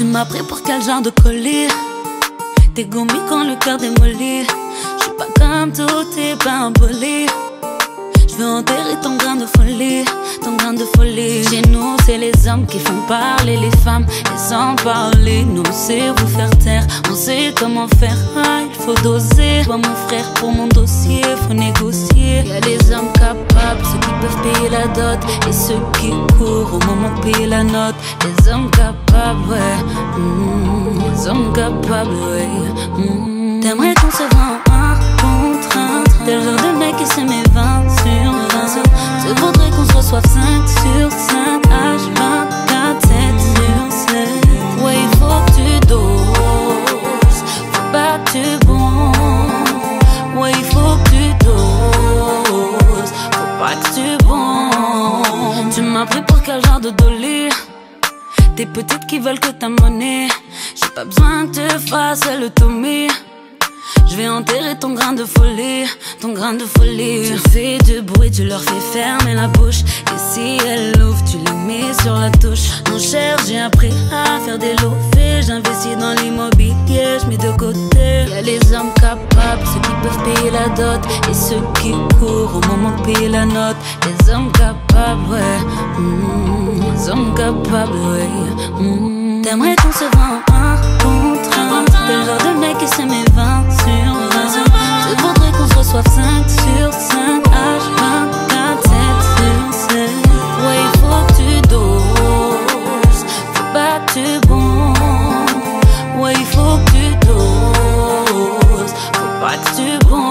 Tu m'as pris pour quel genre de collier? T'es gommé quand le cœur démoli. J'suis pas comme tout, t'es pas impoli. J'veux enterrer ton grain de folie, ton grain de folie. Chez nous, c'est les hommes qui font parler les femmes. Et sans parler, nous, c'est vous faire taire. On sait comment faire, ah, il faut doser. Toi, mon frère, pour mon dossier, faut négocier. Et ceux qui courent au moment payer la note. Les hommes capables, ouais. les hommes capables, ouais. mm. T'aimerais qu'on se un contre un. T'es genre de mec qui se m'as pris pour quel genre de dolly? Des petites qui veulent que ta monnaie. J'ai pas besoin que tu fasses le Tommy. Je vais enterrer ton grain de folie, ton grain de folie. Tu fais du bruit, tu leur fais fermer la bouche. Et si elle ouvre, tu les mets sur la touche. Mon cher, j'ai appris à faire des lovés. J'investis dans l'immobilier, je mets de côté. Les hommes capables, peuvent la dot. Et ceux qui courent au moment de payer la note. Les hommes capables, ouais. les hommes capables, ouais. mm. T'aimerais qu'on se vend un contre un. Le de mec qui se met faut que tu doses. Faut pas que tu bon.